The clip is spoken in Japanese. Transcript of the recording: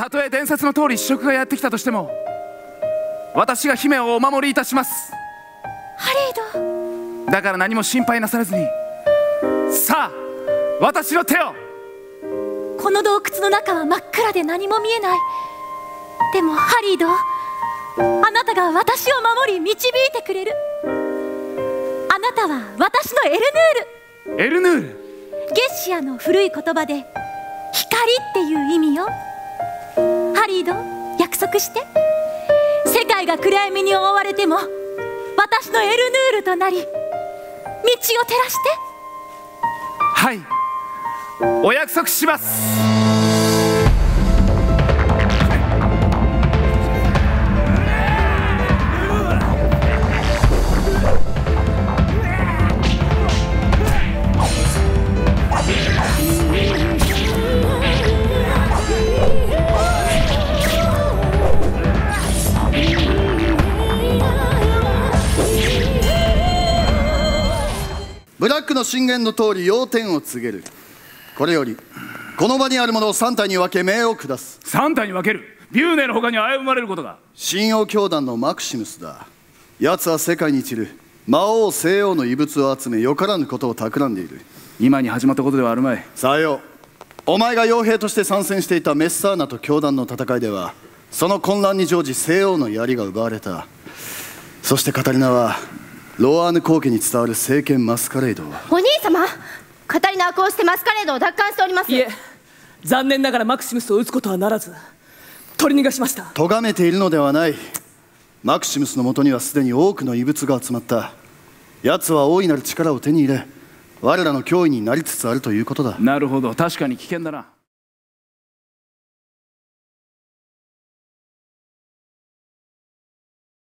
たとえ伝説の通り試食がやってきたとしても私が姫をお守りいたします。ハリード。だから何も心配なさらずにさあ私の手を。この洞窟の中は真っ暗で何も見えない。でもハリードあなたが私を守り導いてくれる。あなたは私のエルヌール。エルヌール？ゲッシアの古い言葉で光っていう意味よ。ハリード？約束して。世界が暗闇に覆われても私のエルヌールとなり道を照らして。はい。お約束します。ブラックの進言の通り要点を告げる。これよりこの場にあるものを3体に分け命を下す。3体に分ける。ビューネの他に危ぶまれることが信用教団のマクシムスだ。奴は世界に散る。魔王西王の遺物を集めよからぬことを企んでいる。今に始まったことではあるまい。さよお前が傭兵として参戦していたメッサーナと教団の戦いではその混乱に乗じ西王の槍が奪われた。そしてカタリナはロアーヌ皇家に伝わる聖剣マスカレードをお兄様カタリナはこうしてマスカレードを奪還しております。いえ残念ながらマクシムスを撃つことはならず取り逃がしました。咎めているのではない。マクシムスのもとにはすでに多くの遺物が集まった。奴は大いなる力を手に入れ我らの脅威になりつつあるということだ。なるほど確かに危険だな